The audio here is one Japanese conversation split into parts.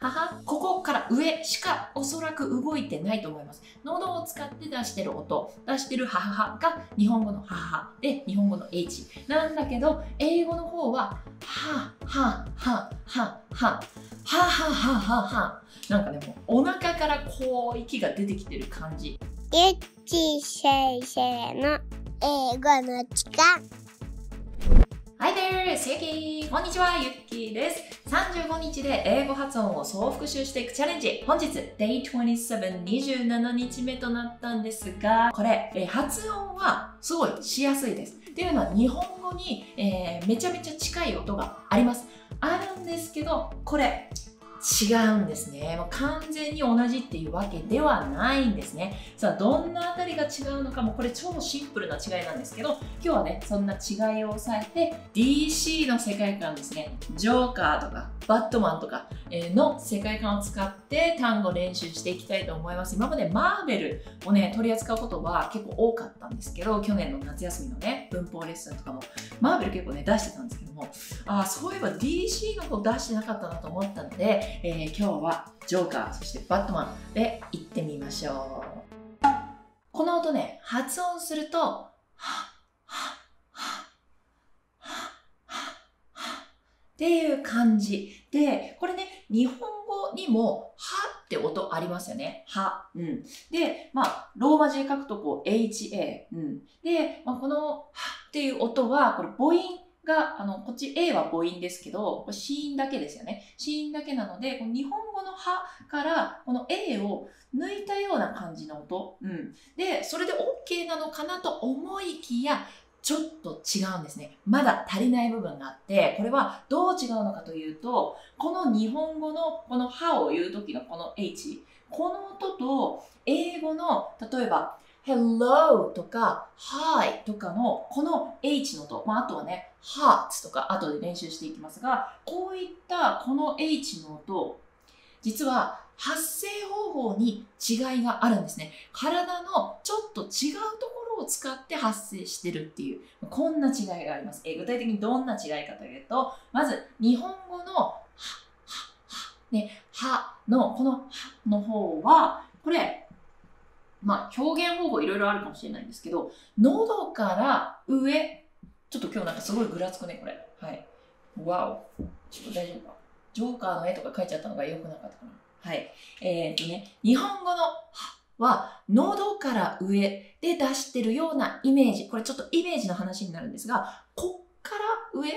はは、ここから上しかおそらく動いてないと思います。喉を使って出してる音、出してるはははが日本語のははで日本語の H なんだけど、英語の方はははははははははははなんかね、もうお腹からこう息が出てきてる感じ。ゆっち先生の英語の時間 Hi there! せゆきこんにちは、ゆっきーです。35日で英語発音を総復習していくチャレンジ。本日、Day 27、27日目となったんですが、これ、え発音はすごいしやすいです。っていうのは、日本語に、えーめちゃめちゃ近い音があります。あるんですけど、これ、違うんですね。もう完全に同じっていうわけではないんですね。さあ、どんなあたりが違うのかも、これ超シンプルな違いなんですけど、今日はね、そんな違いを抑えて、DC の世界観ですね、ジョーカーとか、バットマンとかの世界観を使って単語練習していきたいと思います。今までマーベルをね、取り扱うことは結構多かったんですけど、去年の夏休みのね、文法レッスンとかも、マーベル結構ね、出してたんですけども、ああ、そういえば DC の方出してなかったなと思ったので、えー今日はジョーカー、そしてバットマンで行ってみましょう。この音ね、発音すると、はっはっはっはっはっはっていう感じ。で、これね、日本語にも、はって音ありますよね。は。うん。で、まあ、ローマ字で書くとこう、HA。うん。で、まあ、この、はっていう音は、これ母音が、あの、こっち A は母音ですけど、これ子音だけですよね。子音だけなので、この日本語のはから、この A を抜いたような感じの音。うん。で、それで OK なのかなと思いきや、ちょっと違うんですね。まだ足りない部分があって、これはどう違うのかというと、この日本語のこの歯を言う時のこの H、この音と英語の例えば hello とか hi とかのこの H の音、まあ、あとはね hearts とか後で練習していきますが、こういったこの H の音、実は発声方法に違いがあるんですね。体のちょっと違うところを使って発声してるっていう、こんな違いがあります。え具体的にどんな違いかというと、まず日本語のは、は、は、ね、はの、このはの方は、これ、まあ表現方法いろいろあるかもしれないんですけど、喉から上、ちょっと今日なんかすごいぐらつくね、これ。はい。わお。ちょっと大丈夫か。ジョーカーの絵とか描いちゃったのが良くなかったかな。はい。えー、っとね、日本語のは喉から上で出してるようなイメージ。これちょっとイメージの話になるんですが、こっから上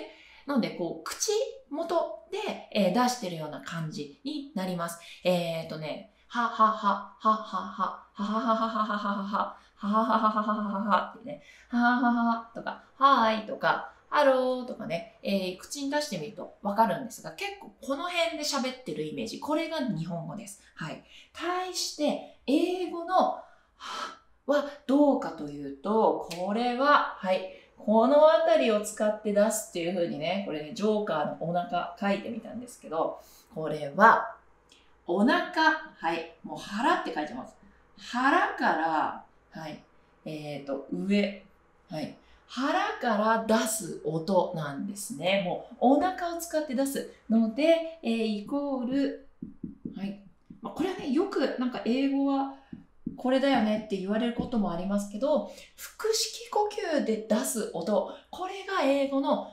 なので、こう、口元で、えー出してるような感じになります。えー、っとね、ははは、ははは、ははははははははは、ははははははははってね、ははははとか、はーいとか、ハローとかね、えー口に出してみるとわかるんですが、結構この辺で喋ってるイメージ、これが日本語です。はい。対して、英語のははどうかというと、これは、はい。この辺りを使って出すっていう風にね、これね、ジョーカーのお腹書いてみたんですけど、これは、お腹、はい。もう腹って書いてます。腹から、はい。えっ、と、上、はい。腹から出す音なんですね。もうお腹を使って出すので、えーイコール、はい。ま、これはね、よくなんか英語はこれだよねって言われることもありますけど、腹式呼吸で出す音、これが英語の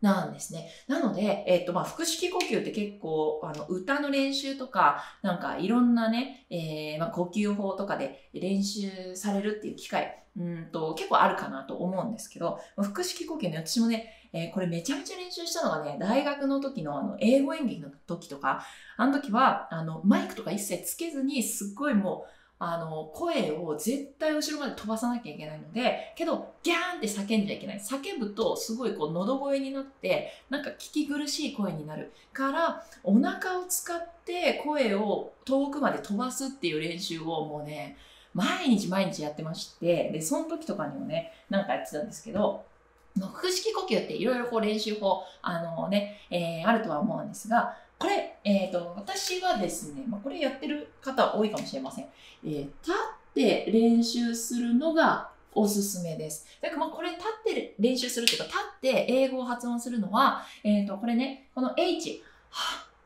なんですね。なので、えっ、と、まあ、腹式呼吸って結構、あの、歌の練習とか、なんかいろんなね、えーまあ、呼吸法とかで練習されるっていう機会、うんと、結構あるかなと思うんですけど、腹式呼吸ね、私もね、えーこれめちゃめちゃ練習したのがね、大学の時のあの、英語演劇の時とか、あの時は、あの、マイクとか一切つけずに、すっごいもう、あの、声を絶対後ろまで飛ばさなきゃいけないので、けど、ギャーンって叫んじゃいけない。叫ぶと、すごいこう、喉声になって、なんか聞き苦しい声になるから、お腹を使って声を遠くまで飛ばすっていう練習をもうね、毎日毎日やってまして、で、その時とかにもね、なんかやってたんですけど、腹式呼吸っていろいろこう練習法、あのね、えーあるとは思うんですが、これ、えっ、と、私はですね、まあ、これやってる方多いかもしれません。えー立って練習するのがおすすめです。だからまあこれ立って練習するっていうか、立って英語を発音するのは、えっ、と、これね、この H、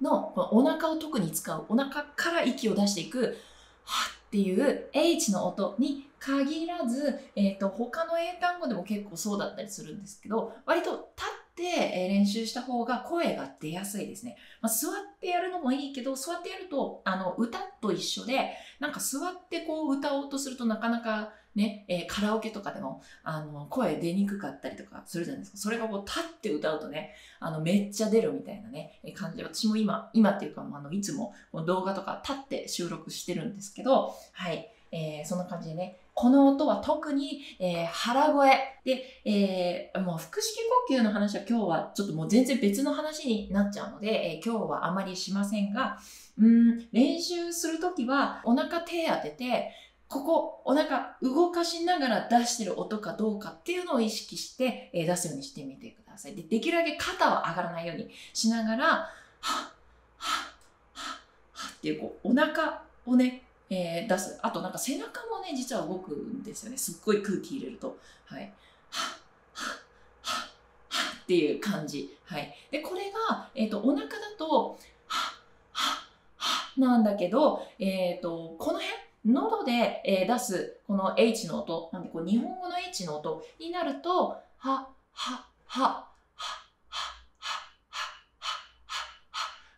のこのお腹を特に使う、お腹から息を出していく、はっていう H の音に限らず、えっ、と、他の英単語でも結構そうだったりするんですけど、割と立って練習した方が声が出やすいですね。まあ、座ってやるのもいいけど、座ってやると、あの、歌と一緒で、なんか座ってこう歌おうとするとなかなかね、えーカラオケとかでも、あの、声出にくかったりとかするじゃないですか。それがこう立って歌うとね、あの、めっちゃ出るみたいなね、え感じで、私も今、今っていうか、あの、いつも動画とか立って収録してるんですけど、はい。えーそんな感じでね、この音は特に、えー腹声で、えーもう腹式呼吸の話は今日はちょっともう全然別の話になっちゃうので、えー今日はあまりしませんが、うん、練習するときはお腹手当てて、ここ、お腹動かしながら出してる音かどうかっていうのを意識して、え出すようにしてみてください。で、できるだけ肩は上がらないようにしながら、はっ、はっ、はっ、はっっていう、こう、お腹をね、えー出す。あとなんか背中もね、実は動くんですよね。すっごい空気入れると。はい。はっ、はっ、はっ、はっっていう感じ。はい。で、これが、えっ、と、お腹だと、はっ、はっ、はっなんだけど、えっ、と、この辺、喉で、えー出すこの H の音、なんでこう日本語の H の音になると、はっ、はっ、は、は、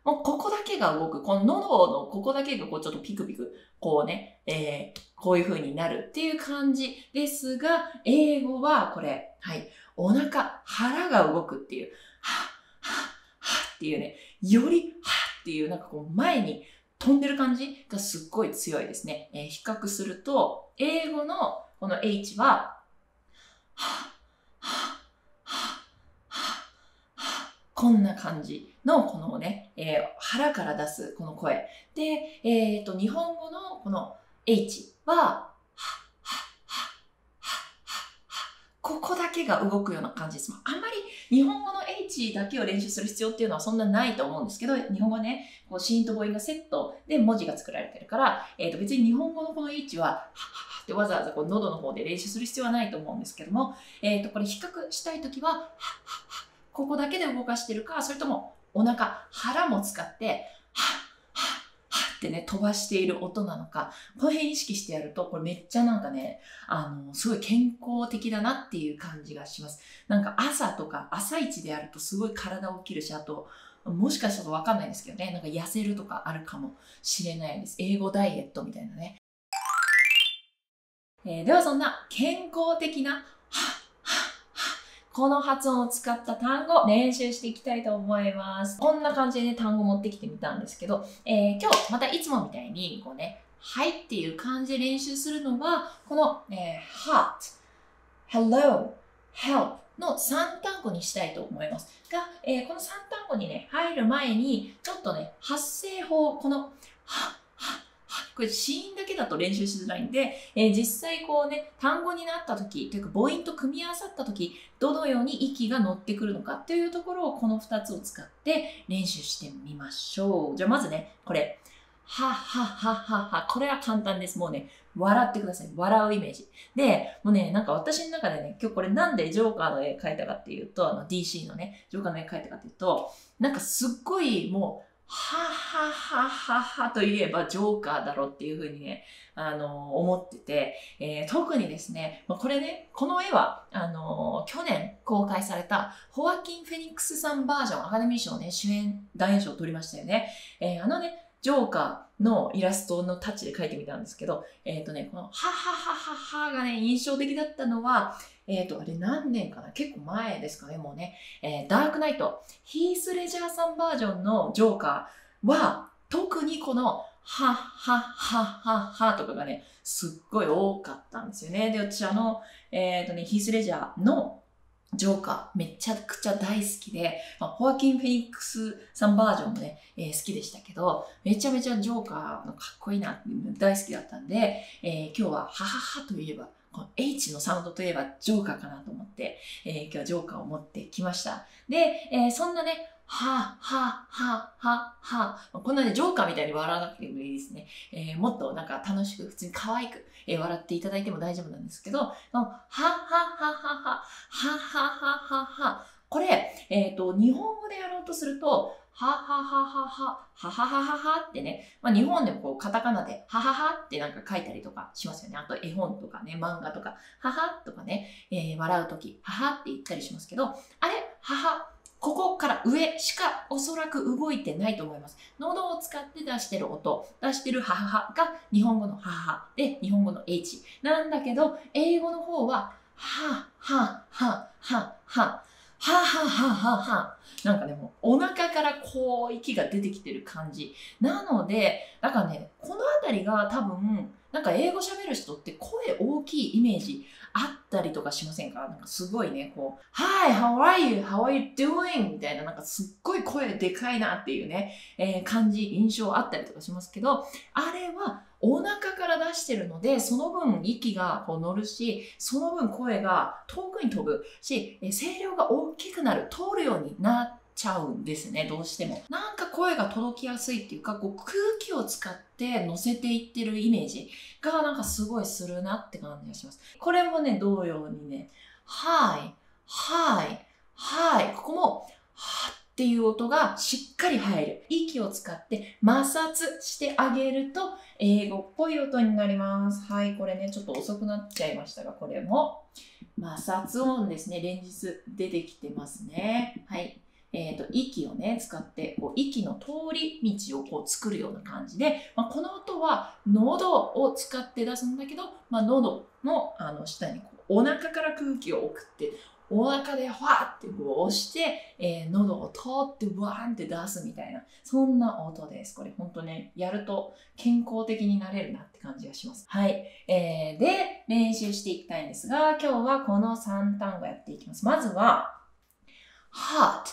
もうここだけが動く。この喉のここだけがこうちょっとピクピク、こうね、えーこういう風になるっていう感じですが、英語はこれ、はい、お腹、腹が動くっていう、は、は、はっていうね、より、はっていうなんかこう前に飛んでる感じがすっごい強いですね。えー比較すると、英語のこの H は、は、は、は、は、は、こんな感じ。のこのね、えー腹から出すこの声。で、えっ、と、日本語のこの H は、は、は、は、は、は、ここだけが動くような感じです。あんまり日本語の H だけを練習する必要っていうのはそんなないと思うんですけど、日本語ね、こう子音と母音がセットで文字が作られてるから、えー、と別に日本語のこの H は、ははってわざわざこう喉の方で練習する必要はないと思うんですけども、えー、とこれ比較したいときは、はっはっはここだけで動かしてるか、それともお腹、腹も使って、はっはっはってね、飛ばしている音なのか、この辺意識してやると、これめっちゃなんかね、あの、すごい健康的だなっていう感じがします。なんか朝とか朝一でやるとすごい体起きるし、あと、もしかしたらわかんないですけどね、なんか痩せるとかあるかもしれないです。英語ダイエットみたいなね。えーではそんな健康的な、この発音を使った単語練習していきたいと思います。こんな感じでね、単語持ってきてみたんですけど、えー今日またいつもみたいに、こうね、はいっていう感じで練習するのは、この、えー hot, hello, help の3単語にしたいと思います。が、えーこの3単語にね、入る前に、ちょっとね、発声法、この、は、これ、子音だけだと練習しづらいんで、えー実際こうね、単語になった時、というか母音と組み合わさった時、どのように息が乗ってくるのかっていうところをこの2つを使って練習してみましょう。じゃあまずね、これ、はっはっはっはっは。これは簡単です。もうね、笑ってください。笑うイメージ。で、もうね、なんか私の中でね、今日これなんでジョーカーの絵描いたかっていうと、あの DC のね、ジョーカーの絵描いたかっていうと、なんかすっごいもう、はははははといえばジョーカーだろっていうふうにね、あの思ってて、えー特にですね、まあこれね、この絵は、あの去年公開されたホアキン・フェニックスさんバージョンアカデミー賞ね、主演男優賞を取りましたよね。えーあのね、ジョーカーのイラストのタッチで描いてみたんですけど、えっ、とね、この、はははははがね、印象的だったのは、えっ、と、あれ何年かな？結構前ですかね、もうね。えーダークナイト、ヒース・レジャーさんバージョンのジョーカーは、特にこの、はははははとかがね、すっごい多かったんですよね。で、私あの、えっ、とね、ヒース・レジャーのジョーカーめちゃくちゃ大好きで、まあ、ホアキン・フェニックスさんバージョンもね、えー好きでしたけど、めちゃめちゃジョーカーのかっこいいな大好きだったんで、えー今日ははははといえば、この H のサウンドといえばジョーカーかなと思って、えー今日はジョーカーを持ってきました。で、えーそんなね、は、は、は、は、は、こんなね、ジョーカーみたいに笑わなくてもいいですね。えーもっとなんか楽しく、普通に可愛く、えー笑っていただいても大丈夫なんですけど、このは、は、は、は、は、は、は、は、は、は、は、これ、えっ、と、日本語でやろうとすると、ははははは、はははははってね、まあ、日本でもこうカタカナではははってなんか書いたりとかしますよね。あと絵本とかね、漫画とか、ははとかね、えー、笑うとき、ははって言ったりしますけど、あれ、はは、ここから上しかおそらく動いてないと思います。喉を使って出してる音、出してるはははが日本語のははで日本語の H なんだけど、英語の方はは、は、は、は、は、ははははは。なんかね、もお腹からこう息が出てきてる感じ。なので、なんかね、このあたりが多分、なんか英語喋る人って声大きいイメージあったりとかしませんか？なんかすごいね、こう、Hi, how are you? How are you doing? みたいな、なんかすっごい声でかいなっていうね、えー、感じ、印象あったりとかしますけど、あれはお腹から出してるので、その分息がこう乗るし、その分声が遠くに飛ぶし、声量が大きくなる、通るようになっちゃうんですね、どうしても。なんか声が届きやすいっていうか、こう空気を使って乗せていってるイメージがなんかすごいするなって感じがします。これもね、同様にね、はい、はい、はい、ここも、はっっていう音がしっかり入る。息を使って摩擦してあげると英語っぽい音になります。はい、これね、ちょっと遅くなっちゃいましたが、これも摩擦音ですね。連日出てきてますね。はい。えっ、ー、と、息をね、使って、こう、息の通り道をこう作るような感じで、まあ、この音は喉を使って出すんだけど、まあ、喉のあの下にこうお腹から空気を送って、お腹でファーってこう押して、えー、喉を通ってブワーンって出すみたいな、そんな音です。これほんとね、やると健康的になれるなって感じがします。はい。えー、で、練習していきたいんですが、今日はこの3単語やっていきます。まずは、hot,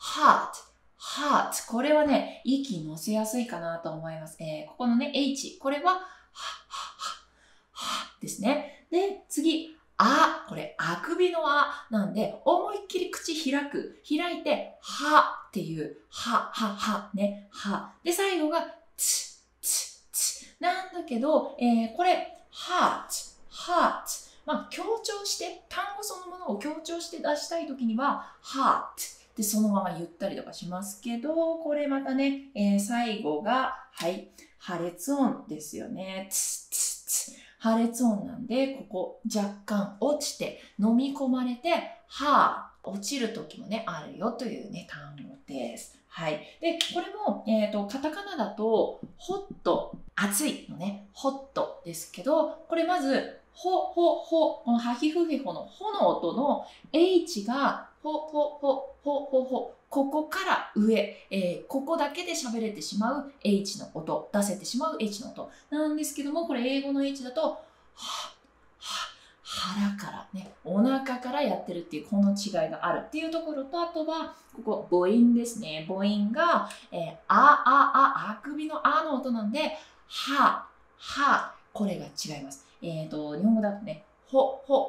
hot, hot. これはね、息乗せやすいかなと思います。えー、ここのね、h。これは、は、は、は、は、ですね。で、次、あ、これ、あくびのあなんで、思いっきり口開く。開いて、はっていう、は、は、は、ね、は。で、最後が、つ、つ、つ。なんだけど、えー、これ、heart, heart。まあ、強調して、単語そのものを強調して出したいときには、heart でそのまま言ったりとかしますけど、これまたね、えー、最後が、はい、破裂音ですよね。つ、つ、つ。破裂音なんで、ここ若干落ちて飲み込まれて、はぁ、落ちる時もね、あるよというね、単語です。はい。で、これも、えっ、ー、と、カタカナだと、ホット、熱いのね、ホットですけど、これまず、ほ、ほ、ほ、このハヒフヘホのほの音の H が、ほ、ほ、ほ、ほ、ほ、ほ、ここから上、えー、ここだけで喋れてしまう H の音、出せてしまう H の音なんですけども、これ英語の H だと、は、は、腹からね、お腹からやってるっていうこの違いがあるっていうところと、あとは、ここ母音ですね。母音が、えー、あ、あ、あ、あくびのあの音なんで、は、は、これが違います。えっ、ー、と、日本語だとね、ほ、ほ、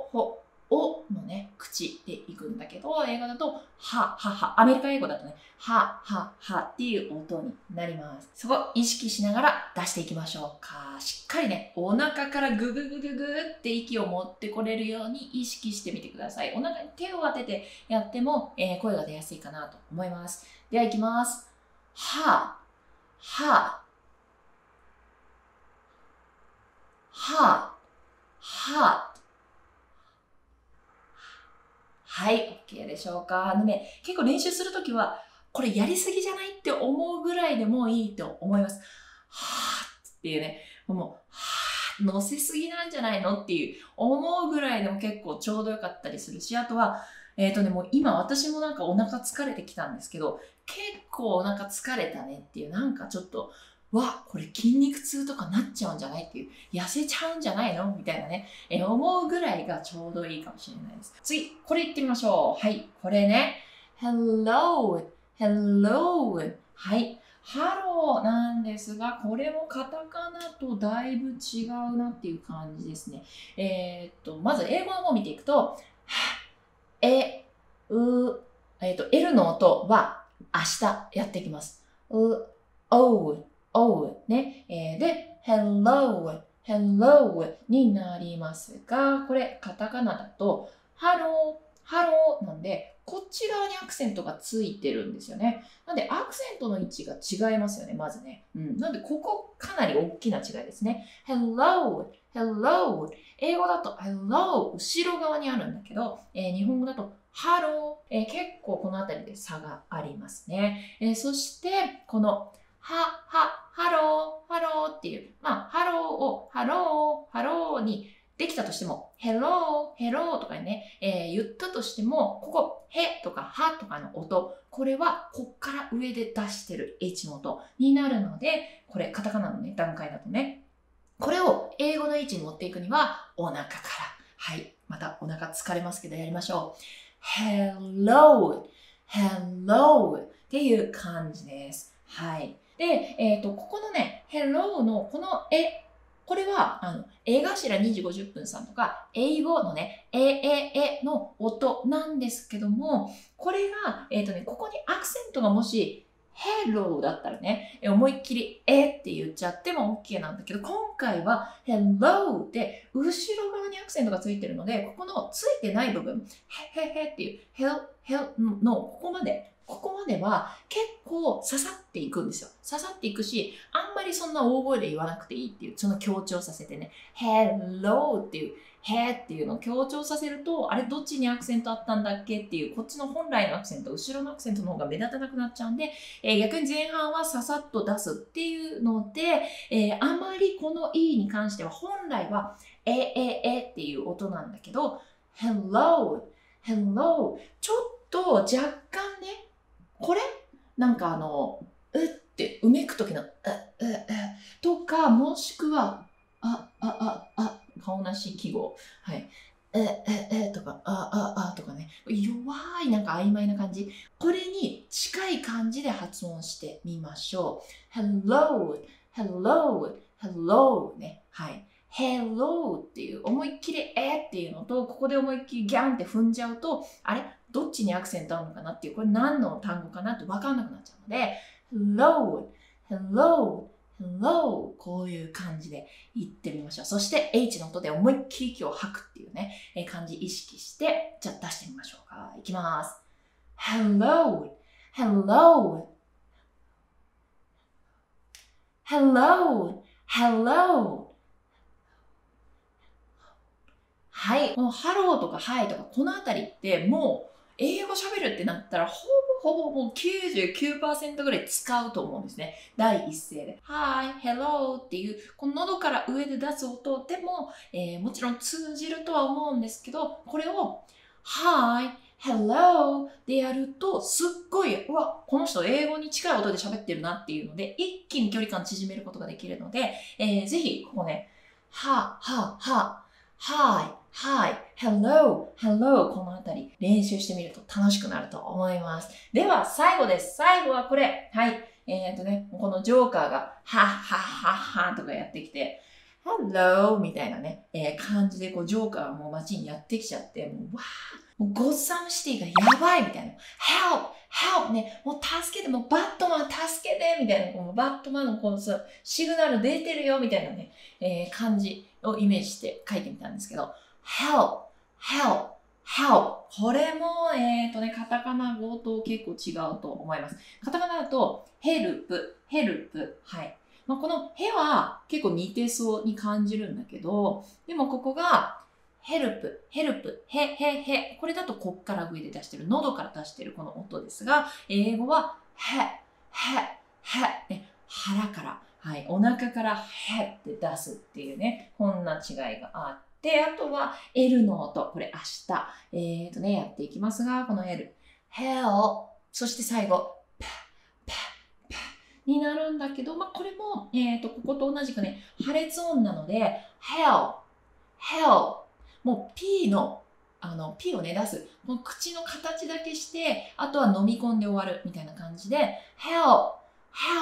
いくんだけど、英語だと、は、は、は、アメリカ英語だとね、は、は、はっていう音になります。そこ意識しながら出していきましょうか。しっかりね、お腹からグググググって息を持ってこれるように意識してみてください。お腹に手を当ててやっても、えー、声が出やすいかなと思います。では行きます。は、は、は、は、はい、OK でしょうか。あのね、結構練習するときは、これやりすぎじゃないって思うぐらいでもいいと思います。はぁっていうね、もう、はぁ、乗せすぎなんじゃないのっていう思うぐらいでも結構ちょうどよかったりするし、あとは、えっ、ー、とね、もう今私もなんかお腹疲れてきたんですけど、結構お腹疲れたねっていう、なんかちょっと、わ、これ筋肉痛とかなっちゃうんじゃないっていう、痩せちゃうんじゃないの？みたいなね、え思うぐらいがちょうどいいかもしれないです。次、これいってみましょう。はい、これね。hello, hello. はい。ハローなんですが、これもカタカナとだいぶ違うなっていう感じですね。えー、っと、まず英語の方を見ていくと、え、う、えー、っと、L の音は明日やってきます。う、おう、o ね。えー、で、hello, hello になりますが、これカタカナだと、ハロー、ハローなんで、こっち側にアクセントがついてるんですよね。なんで、アクセントの位置が違いますよね、まずね。うん。なんで、ここかなり大きな違いですね。hello, hello. 英語だと hello 後ろ側にあるんだけど、えー、日本語だと hello、えー、結構この辺りで差がありますね。えー、そして、このは、は、ハロー、ハローっていう、まあ、ハローを、ハロー、ハローにできたとしても、hello, hello とかね、えー、言ったとしても、ここ、へとかはとかの音、これはこっから上で出してる H の音になるので、これ、カタカナのね、段階だとね。これを英語の位置に持っていくには、お腹から。はい。またお腹疲れますけどやりましょう。hello, hello っていう感じです。はい。で、えっ、ー、と、ここのね、hello のこの絵、これは、あの、絵頭2時50分さんとか、英語のね、え、え、えの音なんですけども、これが、えっ、ー、とね、ここにアクセントがもし、hello だったらね、思いっきりえって言っちゃっても OK なんだけど、今回は hello で後ろ側にアクセントがついてるので、ここのついてない部分、へへへっていう、hel, hel のここまでここまでは結構刺さっていくんですよ。刺さっていくし、あんまりそんな大声で言わなくていいっていう、その強調させてね、hello っていう、へっていうのを強調させると、あれどっちにアクセントあったんだっけっていう、こっちの本来のアクセント、後ろのアクセントの方が目立たなくなっちゃうんで、えー、逆に前半はささっと出すっていうので、えー、あまりこの E に関しては本来は、え、え、えっていう音なんだけど、hello, hello ちょっと若干ね、これなんかあの、うってうめくときの、う、う、う、とか、もしくは、あ、あ、あ、あ、顔なし記号。はい。え、え、え、とか、あ、あ、あ、とかね。弱い、なんか曖昧な感じ。これに近い感じで発音してみましょう。hello, hello, hello ね。はい。hello っていう思いっきりえっていうのと、ここで思いっきりギャンって踏んじゃうと、あれ？どっちにアクセントあるのかなっていう、これ何の単語かなってわかんなくなっちゃうので、hello, hello, hello こういう感じで言ってみましょう。そして H の音で思いっきり息を吐くっていうね、え感じ意識して、じゃあ出してみましょうか。いきます。hello, hello, hello, hello はい。このハローとかハイとかこのあたりってもう英語喋るってなったら、ほぼほぼもう99%ぐらい使うと思うんですね。第一声で。Hi, hello っていう、この喉から上で出す音でも、えー、もちろん通じるとは思うんですけど、これを Hi, hello でやると、すっごい、うわ、この人英語に近い音で喋ってるなっていうので、一気に距離感縮めることができるので、えー、ぜひ、ここね、は、は、は、Hi, Hi, Hello, Hello このあたり練習してみると楽しくなると思います。では最後です。最後はこれ。はい。えっ、ー、とね、このジョーカーがはっはっはっはとかやってきて、Hello みたいなね、えー、感じでこうジョーカーがもう街にやってきちゃって、もうわー、もうゴッサムシティがやばいみたいな。Help! Help! ね、もう助けて、もうバットマン助けてみたいな、このバットマンのこのシグナル出てるよみたいなね、えー、感じをイメージして書いてみたんですけど、help, help, help. これも、えっ、ー、とね、カタカナ語と結構違うと思います。カタカナだと、help, help. はい。まあ、このへは結構似てそうに感じるんだけど、でもここが help, help, へ、へ、へ。これだとこっから上で出してる、喉から出してるこの音ですが、英語はへ、へ、へ、ね、腹から、はい、お腹からへって出すっていうね、こんな違いがあって、で、あとは L の音。これ明日、えっ、ー、とね、やっていきますが、この L。hell。そして最後、パパパになるんだけど、まあ、これも、えっ、ー、と、ここと同じくね、破裂音なので、hell, hell。もう P の、あの、P をね、出す。この口の形だけして、あとは飲み込んで終わるみたいな感じで、hell,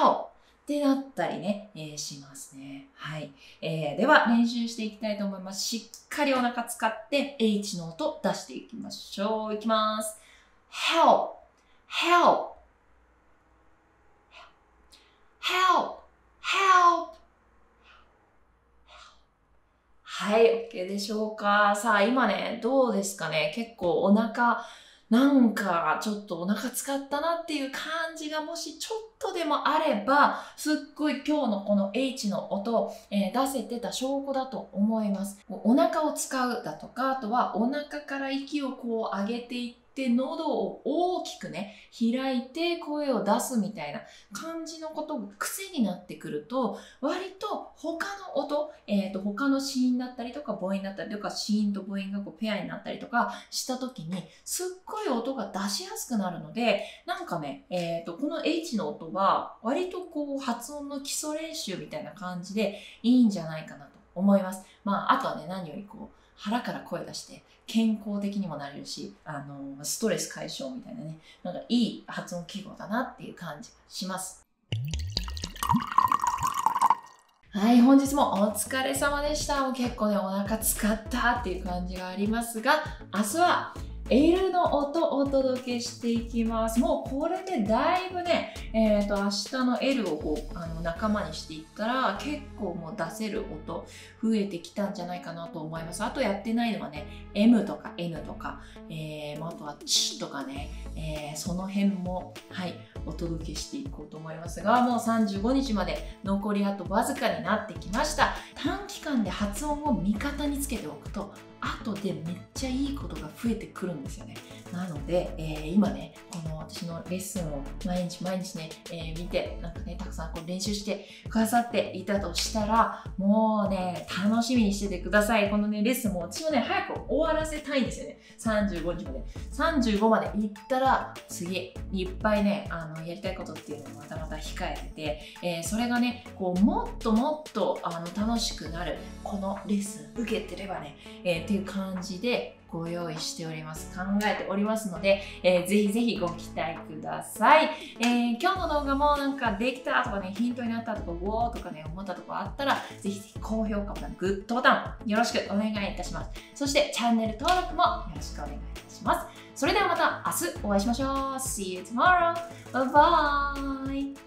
hell。ってなったりね、えー、しますね。はい、えー。では練習していきたいと思います。しっかりお腹使って H の音出していきましょう。いきます。help, help, help, help. ははい、OK でしょうか。さあ、今ね、どうですかね結構お腹、なんかちょっとお腹使ったなっていう感じがもしちょっとでもあれば、すっごい今日のこの H の音、えー、出せてた証拠だと思います。お腹を使うだとか、あとはお腹から息をこう上げていって、で喉を大きくね開いて声を出すみたいな感じのことが癖になってくると割と他の音、えー、と他の子音だったりとか母音だったりとか子音と母音がこうペアになったりとかした時にすっごい音が出しやすくなるのでなんかね、えー、とこの H の音は割とこう発音の基礎練習みたいな感じでいいんじゃないかなと思います。まあ、あとはね、何よりこう、腹から声出して健康的にもなれるし、あの、ストレス解消みたいなね、なんかいい発音記号だなっていう感じがします。はい、本日もお疲れ様でした。もう結構ね、お腹使ったっていう感じがありますが、明日は L の音をお届けしていきます。もうこれでだいぶね、えっ、ー、と、明日の L をこう、あの、仲間にしていったら、結構もう出せる音、増えてきたんじゃないかなと思います。あとやってないのはね、M とか N とか、えー、あとはチとかね、えー、その辺も、はい、お届けしていこうと思いますが、もう35日まで残りあとわずかになってきました。短期間で発音を味方につけておくと、後でめっちゃいいことが増えてくるんですよね。なので、えー、今ね、この私のレッスンを毎日毎日ね、えー、見て、なんかね、たくさんこう練習してくださっていたとしたら、もうね、楽しみにしててください。このね、レッスンも私もね、早く終わらせたいんですよね。35日まで。35まで行ったら、次、いっぱいね、あの、やりたいことっていうのもまたまた控えてて、えー、それがね、こう、もっともっと、あの、楽しくなる、このレッスン受けてればね、えっていう感じでご用意しております。考えておりますので、えー、ぜひぜひご期待ください。えー、今日の動画もなんかできたとかね、ヒントになったとか、ウォーとかね、思ったとこあったら、ぜひぜひ高評価ボタン、グッドボタン、よろしくお願いいたします。そしてチャンネル登録もよろしくお願いいたします。それではまた明日お会いしましょう。See you tomorrow. Bye bye.